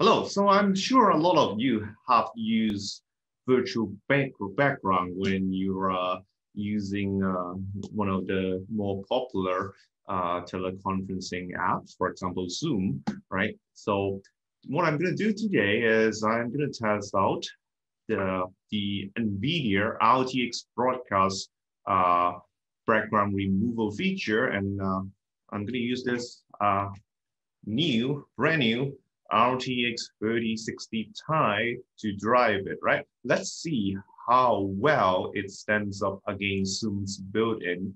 Hello, so I'm sure a lot of you have used virtual background when you're uh, using uh, one of the more popular uh, teleconferencing apps, for example, Zoom, right? So what I'm gonna do today is I'm gonna test out the, the NVIDIA RTX broadcast uh, background removal feature, and uh, I'm gonna use this uh, new, brand new RTX 3060 Ti to drive it, right? Let's see how well it stands up against Zoom's built-in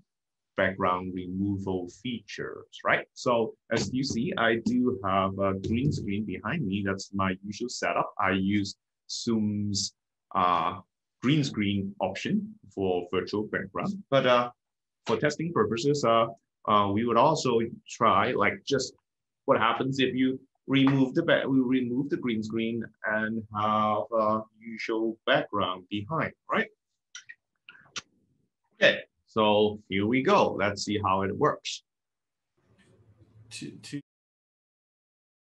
background removal features, right? So as you see, I do have a green screen behind me. That's my usual setup. I use Zoom's uh, green screen option for virtual background. But uh, for testing purposes, uh, uh, we would also try like just what happens if you remove the back, we remove the green screen and have a usual background behind, right? Okay, so here we go. Let's see how it works. To, to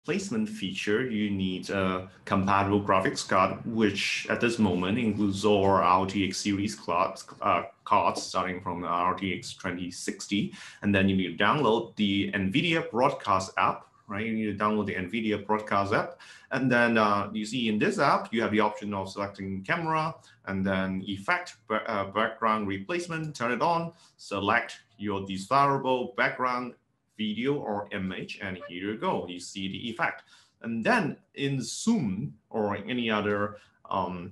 placement feature, you need a compatible graphics card, which at this moment includes all RTX series cards, uh, cards starting from the RTX 2060. And then you need to download the NVIDIA Broadcast app, right? You need to download the NVIDIA Broadcast app. And then uh, you see in this app, you have the option of selecting camera and then effect, uh, background replacement, turn it on, select your desirable background video or image, and here you go, you see the effect. And then in Zoom or any other um,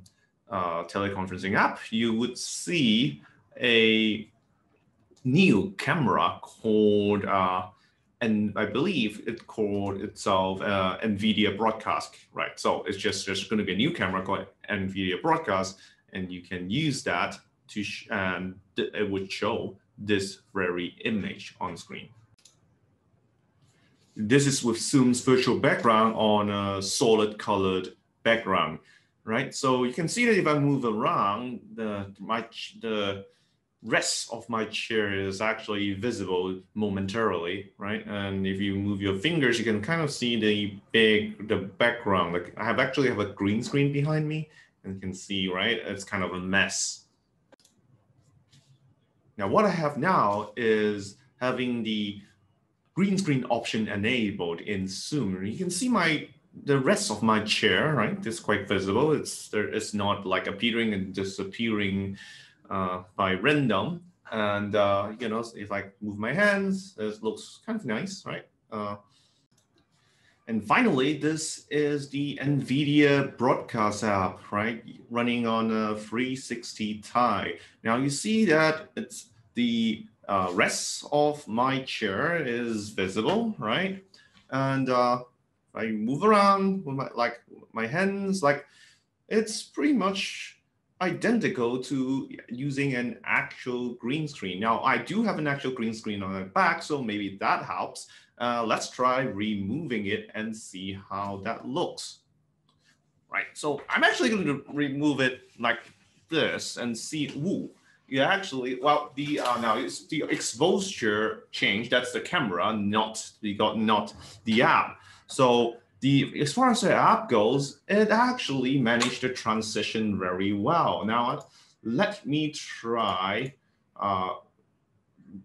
uh, teleconferencing app, you would see a new camera called uh, and I believe it called itself uh, NVIDIA Broadcast, right? So it's just there's going to be a new camera called NVIDIA Broadcast, and you can use that to and it would show this very image on screen. This is with Zoom's virtual background on a solid colored background, right? So you can see that if I move around, the my the rest of my chair is actually visible momentarily, right? And if you move your fingers, you can kind of see the big, the background. Like I have actually have a green screen behind me and you can see, right? It's kind of a mess. Now what I have now is having the green screen option enabled in Zoom. You can see my the rest of my chair, right? It's quite visible. It's there. It's not like appearing and disappearing uh, by random. And, uh, you know, if I move my hands, it looks kind of nice, right? Uh, and finally, this is the NVIDIA broadcast app, right? Running on a 360 Ti. Now you see that it's the uh, rest of my chair is visible, right? And uh, I move around with my, like my hands, like it's pretty much identical to using an actual green screen. Now, I do have an actual green screen on the back, so maybe that helps. Uh, let's try removing it and see how that looks. Right, so I'm actually going to remove it like this and see, ooh, you actually, well, the uh, now it's the exposure change, that's the camera, not the, not the app. So the as far as the app goes, it actually managed to transition very well. Now, let me try uh,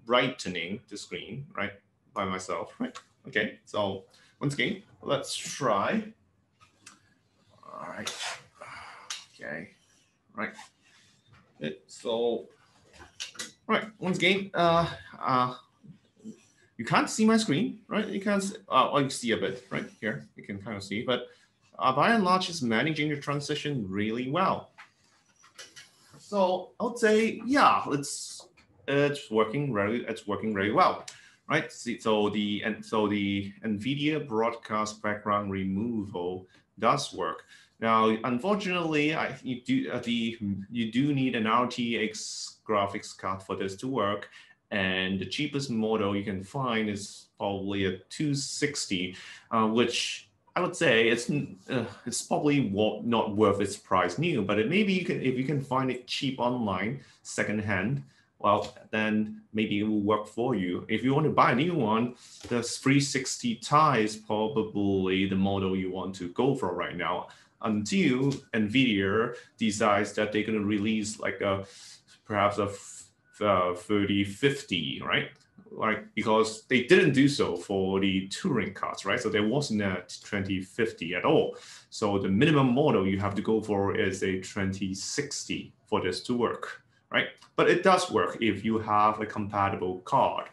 brightening the screen, right, by myself, right? Okay, so once again, let's try. All right, okay, right. So, right, once again, uh, uh, you can't see my screen, right? You can't, uh, well, you see a bit right here. You can kind of see, but uh, by and large, it's managing the transition really well. So I would say, yeah, it's it's working very it's working very well, right? So the and so the NVIDIA broadcast background removal does work. Now, unfortunately, I, you do uh, the you do need an RTX graphics card for this to work, and the cheapest model you can find is probably a 260, uh, which I would say it's uh, it's probably not worth its price new, but it maybe you can if you can find it cheap online, secondhand, well, then maybe it will work for you. If you want to buy a new one, the 360 Ti is probably the model you want to go for right now until NVIDIA decides that they're going to release like a perhaps a, a 3050, right? Like because they didn't do so for the Turing cards, right? So there wasn't a 2050 at all. So the minimum model you have to go for is a 2060 for this to work right? But it does work if you have a compatible card.